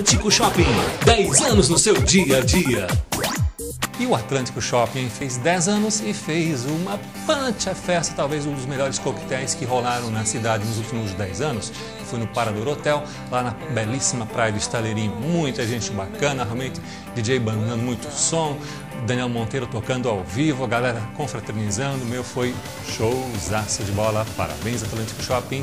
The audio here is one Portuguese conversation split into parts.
Atlântico Shopping, 10 anos no seu dia a dia. E o Atlântico Shopping fez 10 anos e fez uma pancha festa, talvez um dos melhores coquetéis que rolaram na cidade nos últimos 10 anos. Fui no Parador Hotel, lá na belíssima praia do Estaleirinho. Muita gente bacana, realmente DJ bandando muito som, Daniel Monteiro tocando ao vivo, a galera confraternizando. Meu foi showzaço de bola. Parabéns, Atlântico Shopping.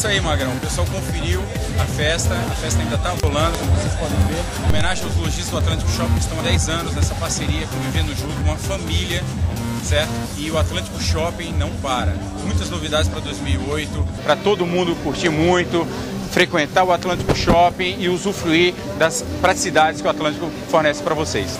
isso aí, Magrão. O pessoal conferiu a festa, a festa ainda está rolando, como vocês podem ver. Em homenagem aos lojistas do Atlântico Shopping, que estão há 10 anos nessa parceria, convivendo junto, uma família, certo? E o Atlântico Shopping não para. Muitas novidades para 2008, para todo mundo curtir muito, frequentar o Atlântico Shopping e usufruir das praticidades que o Atlântico fornece para vocês.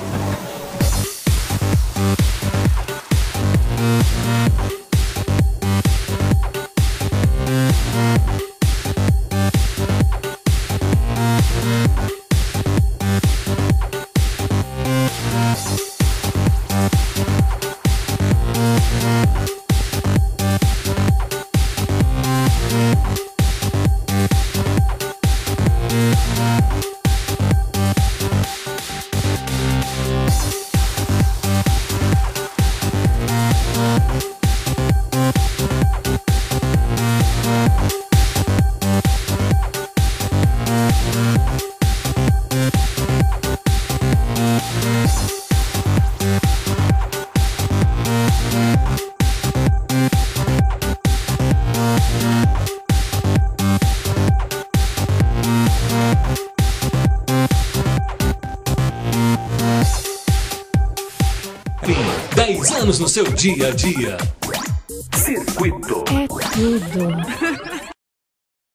10 anos no seu dia a dia. Circuito. É tudo.